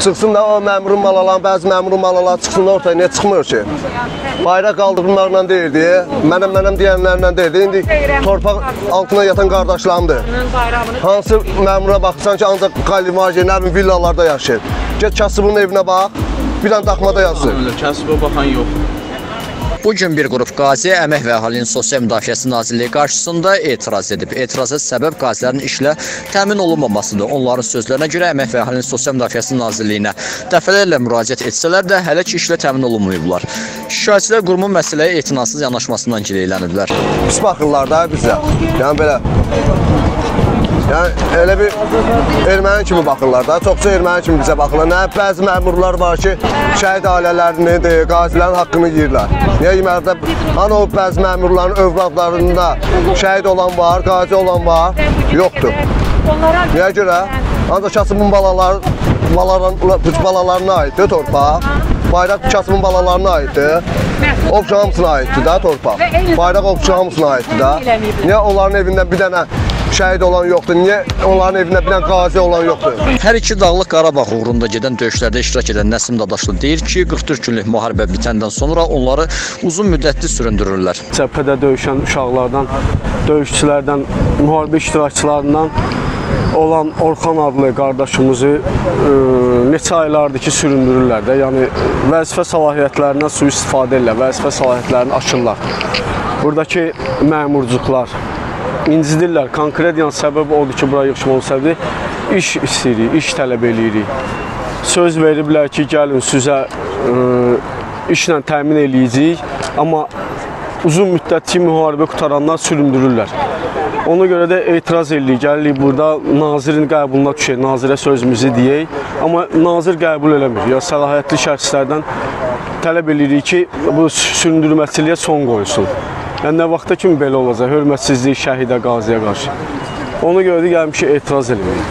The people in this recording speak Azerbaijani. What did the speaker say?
Çıxsın da o məmurun malaları, bəzi məmurun malaları çıxsın da ortaya, niyə çıxmır ki? Bayraq qaldırmaqla deyildi, mənəm mənəm deyənlərlə deyildi. İndi torpaq altına yatan qardaşlarımdır. Hansı məmura baxırsan ki, ancaq Qalimaje, nə bilim villalarda yaşayır. Get kasıbın evinə bax, bir dənə daxmada yazsın. Kasıbə baxan yox. Bu gün bir qrup qazi Əmək və Əhalinin Sosial Müdafiəsi Nazirliyi qarşısında etiraz edib. Etiraza səbəb qazilərin işlə təmin olunmamasıdır. Onların sözlərinə görə Əmək və Əhalinin Sosial Müdafiəsi Nazirliyinə dəfələrlə müraciət etsələr də hələ ki işlə təmin olunmayıblar. Şikayətçilər qurumun məsələyə etinasız yanaşmasından gileyləniblər. Pis baxırlar da bizə. Yəni belə Yəni elə bir erməni kimi baxırlar da. Çoxsa erməni kimi bizə baxırlar. Nə bəzi məmurlar var ki, şəhid ailələrini, de, qazilərin haqqını yeyirlər. Niyə yeməli də hani o bəzi məmurların övladlarında şəhid olan var, qazi olan var, yoxdur. Niyə görə? Ancaq kasımın balaları balaların balalarına aiddir torpaq. Bayraq kasımın balalarına aiddir. Opşu hamısına aiddir da torpaq. Bayraq opşu hamısına aiddir da. Niyə onların evindən bir dənə şəhid olan yoxdur? Niyə onların evində bir dənə qazi olan yoxdur? Hər iki Dağlıq Qarabağ uğrunda gedən döyüşlərdə iştirak edən Nəsim Dadaşlı deyir ki, 44 günlük müharibə bitəndən sonra onları uzun müddətli süründürürlər. cəbhədə döyüşən uşaqlardan, döyüşçülərdən, müharibə iştirakçılarından olan Orxan adlı qardaşımızı e, neçə aylardır ki, süründürürlər də. Yəni vəzifə səlahiyyətlərindən sui-istifadə edirlər, vəzifə səlahiyyətlərini aşırlar. Buradakı məmurcuqlar incidirlər. Konkret yəni səbəb odur ki, bura yığışma səbəbi iş istəyirik, iş tələb eləyirik. Söz veriblər ki, gəlin sizə ə, işlə təmin eləyəcəyik, amma uzun müddətli müharibə qutaranlar süründürürlər. Ona görə də etiraz eləyirik, gəlirik burada nazirin qəbuluna düşək, nazirə sözümüzü deyək, amma nazir qəbul eləmir. Ya səlahiyyətli şəxslərdən tələb eləyirik ki, bu süründürməçiliyə son qoyulsun. Yəni nə vaxta kimi belə olacaq, hörmətsizlik şəhidə qaziyə qarşı. Ona görə də gəlmişik etiraz eləmək.